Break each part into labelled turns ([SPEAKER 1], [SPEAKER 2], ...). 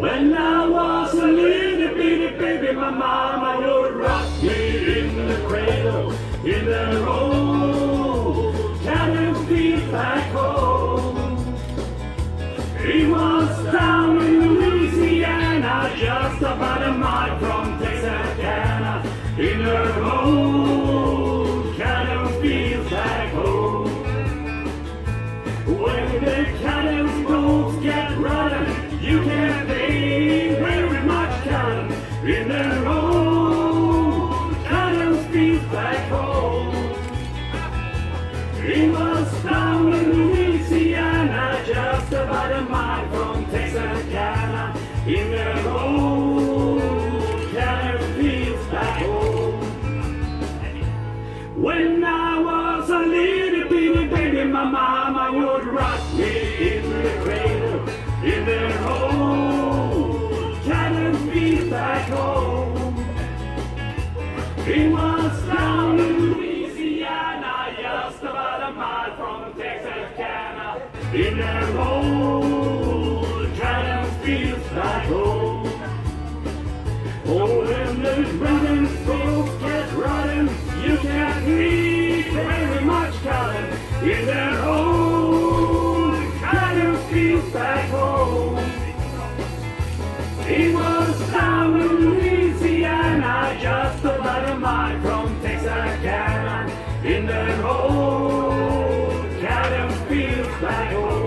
[SPEAKER 1] When I was a little bitty baby, my mama would rock me in the cradle, in the old cattle field back home. It was down in Louisiana, just about a mile from Texarkana, in the old down in Louisiana, just about a mile from in own cattle fields back home. When I was a little bitty baby, my mama would rock me in the cradle in their old cattle field back home. It was in their old cattle fields back home. Oh, when the running folks get rotten, you can't eat very much cotton in their own cattle fields back home. It was down back home.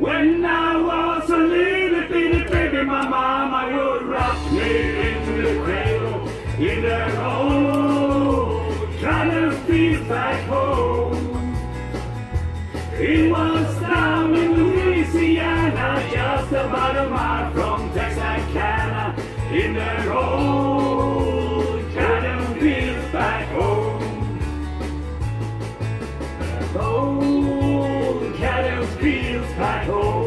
[SPEAKER 1] When I was a little bitty baby, my mama would rock me into the cradle in the home, trying to feel back home. It was down in Louisiana, just about a mile from Texarkana, in the home, trying to feel back home. home feels like home.